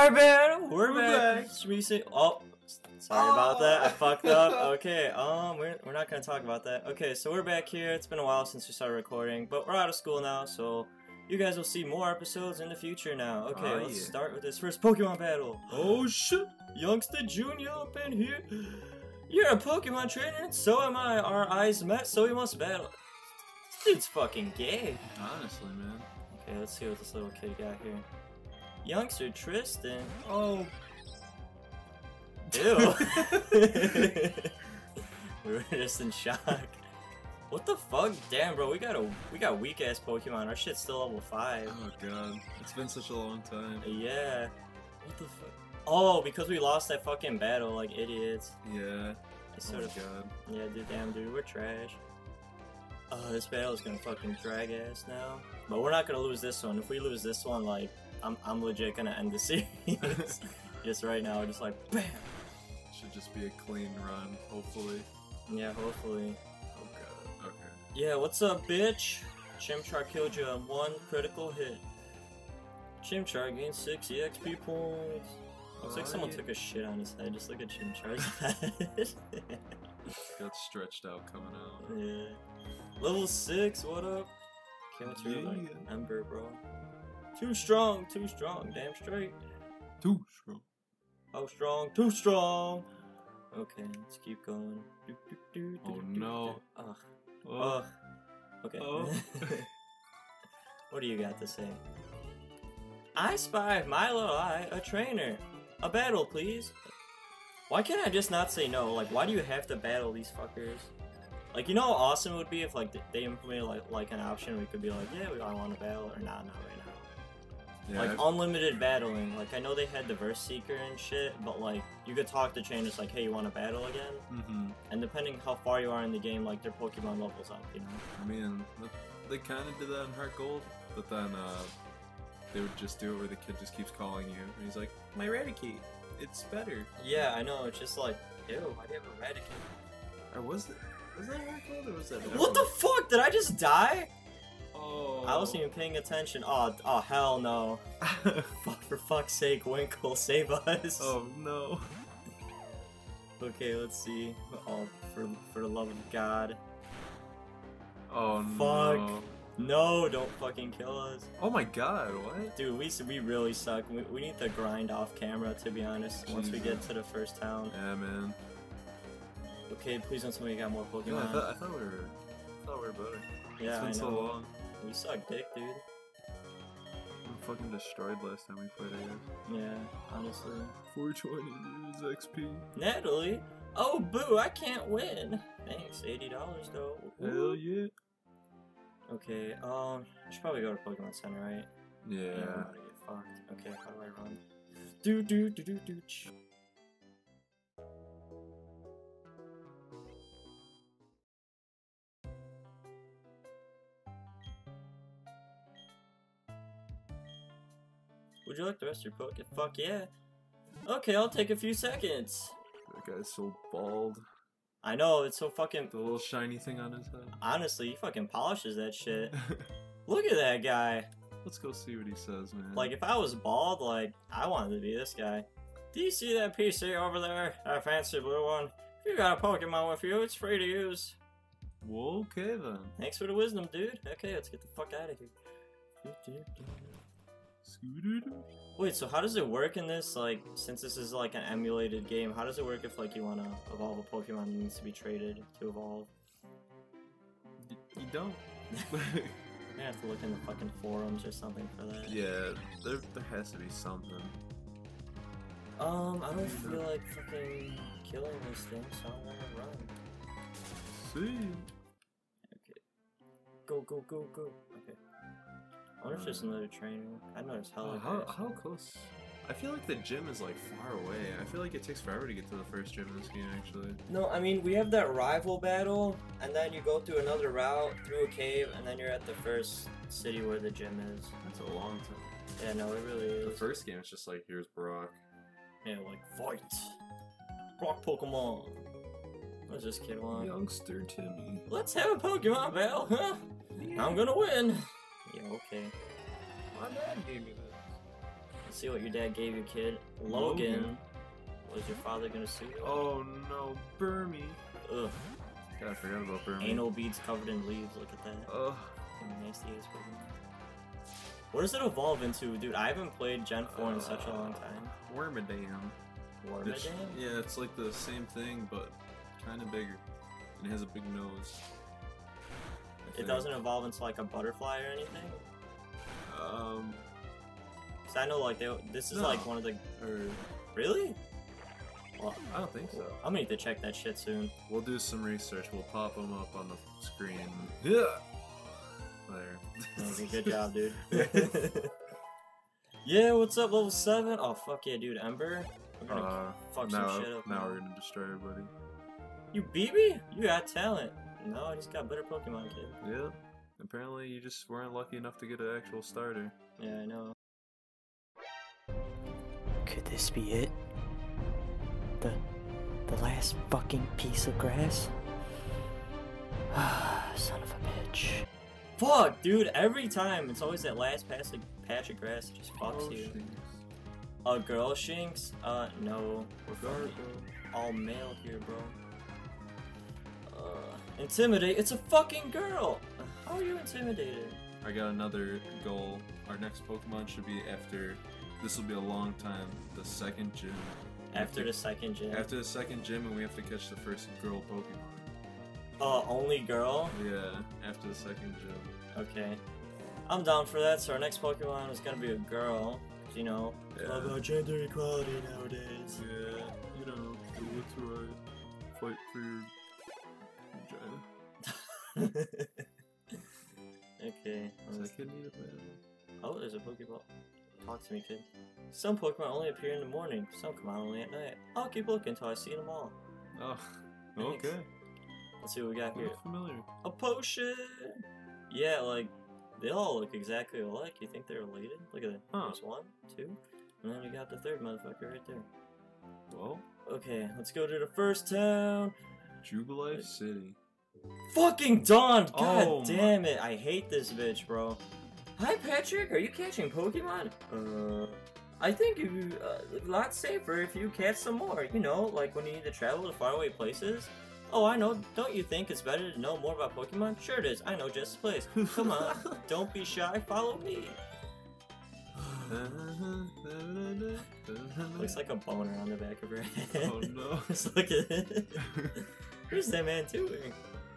Alright, man, we're, We're back. back. Should we say? Oh, sorry about that. I fucked up. Okay, um, we're, we're not gonna talk about that. Okay, so we're back here. It's been a while since we started recording, but we're out of school now, so you guys will see more episodes in the future now. Okay, Oh, let's yeah. start with this first Pokemon battle. Oh shit! Youngster Junior up in here. You're a Pokemon trainer, and so am I. Our eyes met, so we must battle. This dude's fucking gay. Honestly, man. Okay, let's see what this little kid got here. Youngster Tristan. Oh. Ew. we were just in shock. What the fuck? Damn, bro, we got a we got weak ass Pokemon. Our shit's still level five. oh god, it's been such a long time. Yeah. What the fuck? Oh, because we lost that fucking battle like idiots. Yeah. Oh sort my of. god. Yeah, dude, damn, dude, we're trash. Uh, this battle is gonna fucking drag ass now. But we're not gonna lose this one. If we lose this one, like, I'm, I'm legit gonna end the series. just right now, just like, bam! Should just be a clean run, hopefully. Yeah, hopefully. Oh god. Okay. Yeah, what's up, bitch? Chimchar killed you on one critical hit. Chimchar gained 6 EXP points. Looks like Oh, someone took a shit on his head. Just look at Chimchar's head. Got stretched out coming out. yeah. Level 6, what up? Okay, like, Yeah. number, bro? Too strong, too strong, damn straight. Too strong. How strong, too strong. Okay, let's keep going. Do, do, do, do, Oh, no. Ugh. Oh. Ugh. Okay. Oh. what do you got to say? I spy my little eye, a trainer. A battle, please. Why can't I just not say no? Like, why do you have to battle these fuckers? Like, you know how awesome it would be if, like, they implemented, like, like an option we could be like, yeah, we I want to battle, or nah, not right now. Yeah. Like, unlimited battling. Like, I know they had the Verse Seeker and shit, but, like, you could talk to trainers like, hey, you want to battle again? mm-hmm. And depending how far you are in the game, like, their Pokemon levels up, you know? I mean, they kind of did that in Heart Gold, but then uh, they would just do it where the kid just keeps calling you, and he's like, "My Raticate, it's better." Yeah, I know. It's just like, ew, why do you have a Raticate? Or was it? Was that Heart Gold or was that? What the fuck? Did I just die? Oh. I wasn't even paying attention. Oh, oh hell no. Fuck, for fuck's sake, Winkle, save us. oh no. Okay, let's see. Oh, for, for the love of God. Oh Fuck. no. No, don't fucking kill us. Oh my god, what? Dude, we, we really suck. We, we need to grind off camera, to be honest, once we get to the first town. Yeah, man. Okay, please don't tell me you got more Yeah, I Pokemon. thought, I thought we were. I thought we were better. Yeah, it's been I so long. We suck dick, dude. Were fucking destroyed last time we played, I guess. Yeah, honestly. 420 is XP. Natalie? Oh, boo, I can't win. Thanks, $80 though. Hell yeah. Okay, um, I should probably go to Pokemon Center, right? Yeah. I'm fucked. Okay, how do I run? Do do do do do. Would you like the rest of your Pokemon? Fuck yeah. Okay, I'll take a few seconds. That guy's so bald. I know, it's so fucking. The little shiny thing on his head. Honestly, he fucking polishes that shit. Look at that guy. Let's go see what he says, man. Like, if I was bald, like, I wanted to be this guy. Do you see that PC over there? That fancy blue one? If you got a Pokemon with you, it's free to use. well, okay then. Thanks for the wisdom, dude. Okay, let's get the fuck out of here. Scooter. Wait, so how does it work in this? Like, since this is like an emulated game, how does it work if like you want to evolve a Pokemon that needs to be traded to evolve? You don't. I have to look in the fucking forums or something for that. yeah, there there has to be something. Um, I don't feel like fucking killing this thing, so I'm gonna run. See. Okay. Go, go, go, go. Okay. I wonder if there's another um, train. I know there's hella Oh, how guys. how close? I feel like the gym is like far away. I feel like it takes forever to get to the first gym in this game. Actually. No, I mean, we have that rival battle, and then you go through another route, through a cave, and then you're at the first city where the gym is. That's a long time. Yeah, no, it really is. The first game is just like here's Brock. Yeah, like, fight! Rock Pokemon! What does this kid want? Youngster Timmy. Let's have a Pokemon battle, huh? I'm gonna win! Yeah, okay. My dad gave me this. Let's see what your dad gave you, kid. Logan. Logan. Was your father gonna sue you? Oh no, Burmy. Ugh. God, I forgot about Burmy. Anal beads covered in leaves. Look at that. Ugh. Nasty ass Pokemon. What does it evolve into, dude? I haven't played Gen 4 in such a long time. Uh, Wormadam. It's- Wormadam? Yeah, it's like the same thing, but kind of bigger. And it has a big nose. It doesn't evolve into like a butterfly or anything? Um, Cause I know like they, this is No. like one of the. or Really? Well, I don't think so. I'm gonna need to check that shit soon. We'll do some research. We'll pop them up on the screen. Yeah. There. Good job, dude. yeah, what's up, level 7? Oh, fuck yeah, dude. Ember? We're gonna Uh, fuck now, some shit up. now man. we're gonna destroy everybody. You beat me? You got talent. No, I just got better Pokemon, kid. Yeah. Apparently, you just weren't lucky enough to get an actual starter. Yeah, I know. Could this be it? The the last fucking piece of grass? Son of a bitch. Fuck, dude, every time it's always that last pass of patch of grass that just fucks Oh, you. jeez. A girl Shinx? Uh, no. We're fucking all male here, bro. Intimidate? It's a fucking girl! How are you intimidated? I got another goal. Our next Pokemon should be after. This will be a long time. The second gym. After the second gym. After the second gym, and we have to catch the first girl Pokemon. Uh, only girl? Yeah, after the second gym. Okay. I'm down for that, so our next Pokemon is gonna be a girl. You know, Yeah. about gender equality nowadays. Yeah, you know, do what's right. Fight for your okay. Does let's- that kid need a bed? Oh, there's a Pokeball. Talk to me, kid. Some Pokemon only appear in the morning, some come out only at night. I'll keep looking until I see them all. Oh, Thanks. okay. Let's see what we got here. Familiar. A potion! Yeah, like, they all look exactly alike. You think they're related? Look at that. Huh. There's one, two, and then we got the third motherfucker right there. Well, Okay, let's go to the first town. Jubilife City. Fucking Dawn! God Oh my- damn it! I hate this bitch, bro. Hi, Patrick. Are you catching Pokemon? Uh, I think you uh, a lot safer if you catch some more. You know, like when you need to travel to faraway places. Oh, I know. Don't you think it's better to know more about Pokemon? Sure it is. I know just the place. Come on, don't be shy. Follow me. Looks like a boner on the back of her oh, head. Oh no. Just look at it. Where's that man doing?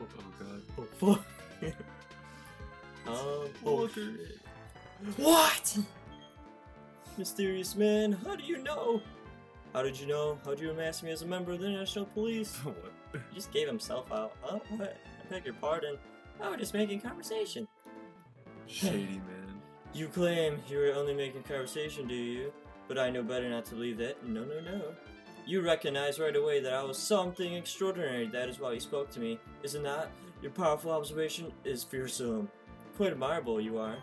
Oh, oh, god. Oh, fuck. oh, oh Looker. bullshit. What? Mysterious man, how do you know? How did you know? How'd you amass me as a member of the National Police? what? He just gave himself out. Huh? What? I beg your pardon. I was just making conversation. Shady man. You claim you were only making conversation, do you? But I know better not to believe that. No, no, no. You recognize right away that I was something extraordinary. That is why you spoke to me, is it not? Your powerful observation is fearsome. Quite admirable you are.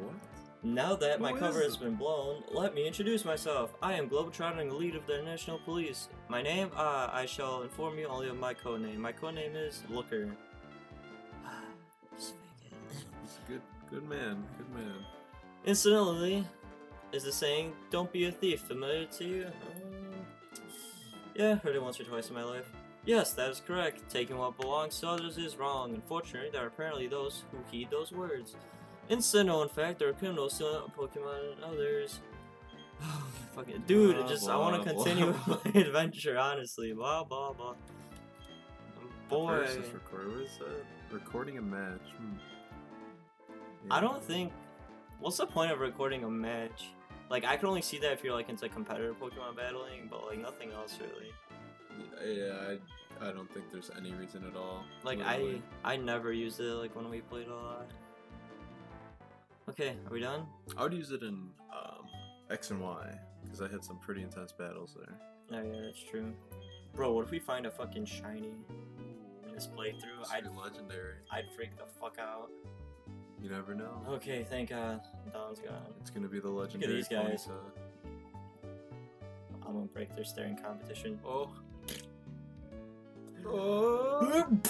What? Now that my cover has been blown, let me introduce myself. I am Globetrotting Elite of the National Police. My name, ah, I shall inform you only of my codename. My codename is Looker. Just fake it. He's a good, good man. Good man. Incidentally, is the saying, don't be a thief familiar to you? Um, yeah, heard it once or twice in my life. Yes, that is correct. Taking what belongs to others is wrong. Unfortunately, there are apparently those who heed those words. Incidental, in fact, there are criminals stealing Pokemon and others. Oh, Fucking dude, Blah, just I want to continue blah. my adventure. Honestly, blah blah blah. Boy, record. What is that? Recording a match. Hmm. I don't think. What's the point of recording a match? Like, I can only see that if you're like into competitive Pokemon battling, but like nothing else really. Yeah, I, I don't think there's any reason at all. Like. I I never used it like when we played a lot. Okay, are we done? I would use it in um, X and Y because I had some pretty intense battles there. Oh yeah, that's true. Bro, what if we find a fucking shiny in this playthrough? I'd legendary. I'd freak the fuck out. You never know. Okay, thank God, Dawn's gone. It's gonna be the legendary. Look at these guys. Ponyta. I'm gonna break their staring competition. Oh. Oh.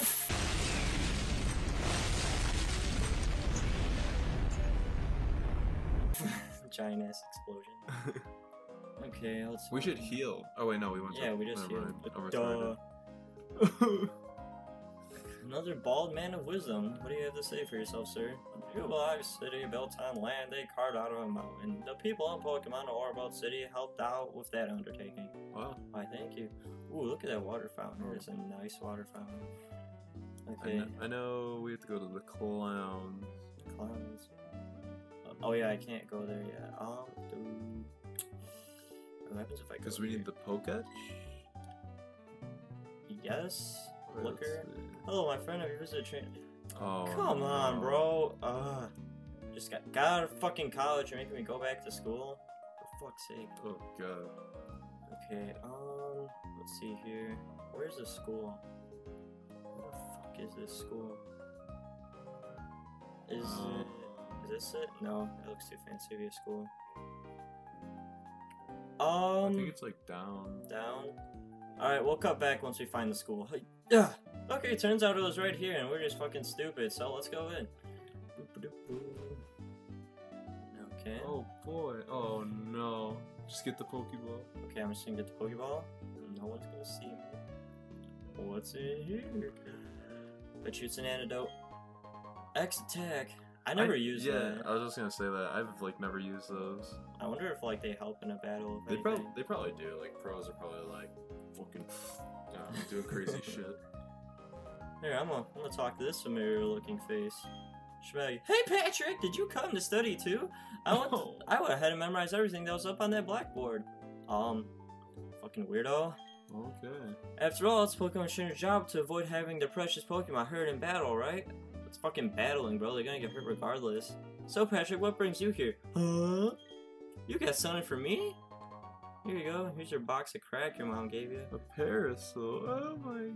giant ass explosion. Okay, let's. we should heal. Oh wait, no, we went. Yeah, to, we just never healed. mind. Duh. Another bald man of wisdom. What do you have to say for yourself, sir? Jubilife City, built on land they carved out of a mountain. The people of Pokemon Oreburgh City helped out with that undertaking. wow. Why, thank you. Ooh, look at that water fountain. It is a nice water fountain. I, Okay, know, I know we have to go to the clowns. clowns. Oh yeah, I can't go there yet. Um, do... What happens if I go Because we here? need the Poketch? Yes? Looker? Hello, my friend. Have you visited train? Oh, Come on, bro. Uh, just got, got out of fucking college. You're making me go back to school? For fuck's sake. Oh god. Okay, um, let's see here. Where's the school? Where the fuck is this school? Is Um, it. Is this it? No, it looks too fancy to be a school. Um, I think it's like down. down. Alright, we'll cut back once we find the school. Okay, turns out it was right here and we're just fucking stupid, so let's go in. Okay. Oh boy. Oh no. Just get the Pokeball. Okay, I'm just gonna get the Pokeball. No one's gonna see me. What's in here? Bet you it's an antidote. X attack. I never used. Yeah, that. I was just gonna say that. I've like never used those. I wonder if like they help in a battle. They probably they probably do. Like pros are probably like fucking uh, doing crazy shit. Here, I'm gonna, I'm gonna talk to this familiar looking face. Schmeg. Hey Patrick, did you come to study too? I went. No. I went ahead and memorized everything that was up on that blackboard. Um, fucking weirdo. Okay. After all, it's Pokemon Trainer's job to avoid having their precious Pokemon hurt in battle, right? It's fucking battling, bro. They're gonna get hurt regardless. So, Patrick, what brings you here? Huh? You got something for me? Here you go. Here's your box of crack your mom gave you. A parasol. Oh my.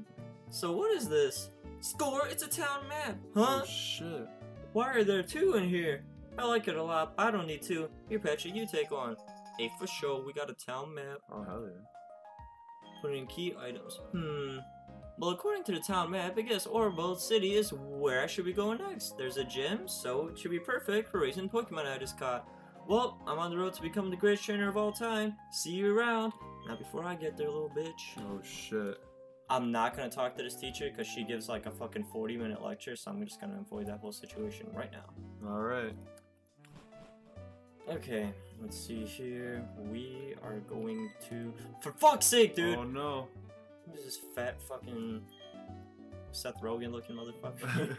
So, what is this? Score! It's a town map! Huh? Oh shit. Why are there two in here? I like it a lot. but I don't need two. Here, Patrick, you take one. Hey, for sure, we got a town map. Oh hell yeah. Put in key items. Hmm. Well, according to the town map, I guess Oreburgh City is where I should be going next. There's a gym, so it should be perfect for raising Pokemon I just caught. Well, I'm on the road to become the greatest trainer of all time. See you around. Now, before I get there, little bitch. Oh shit. I'm not gonna talk to this teacher because she gives like a fucking 40 minute lecture, so I'm just gonna avoid that whole situation right now. All right. Okay, let's see here. We are going to. For fuck's sake, dude! Oh no. Who's this fat fucking Seth Rogen looking motherfucker?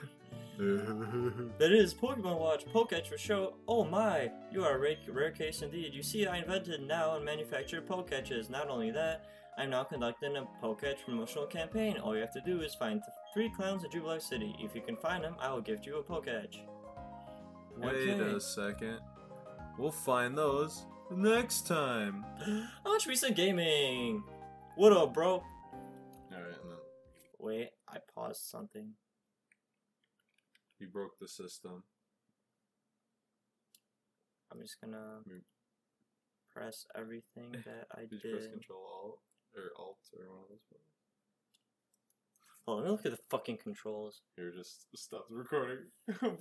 that is Pokemon Watch, Poketch for show. Oh my, you are a rare, rare case indeed. You see, I invented now and manufactured Poketches. Not only that, I'm now conducting a Poketch promotional campaign. All you have to do is find th- three clowns in Jubilife City. If you can find them, I will gift you a Poketch. Wait Okay. a second. We'll find those next time. Launch Recent Gaming! What up, bro? All right, and then Wait, I paused something. he broke the system. I'm just gonna Hmm. press everything that I Did you press did. Control Alt or Alt or one of those? buttons? Hold let me look at the fucking controls. Here, just stop the recording.